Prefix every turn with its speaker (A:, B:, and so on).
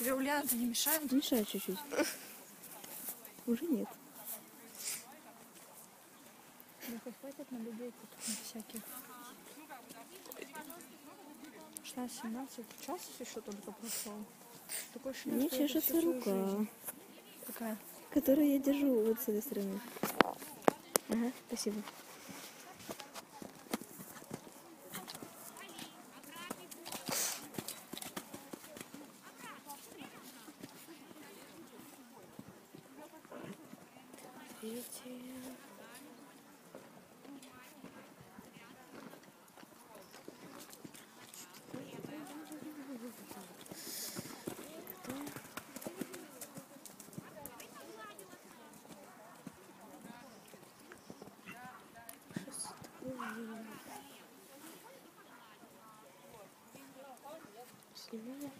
A: Тебе Ульяна-то не мешает?
B: Мешает чуть-чуть. Уже нет.
A: Да хоть хватит на людей тут на всяких. 16-17, час еще только прошел. Такой ощущение,
B: Мне чешется рука.
A: Какая?
B: которую я держу вот с этой стороны. Ага, спасибо. Шестое. Седьмое.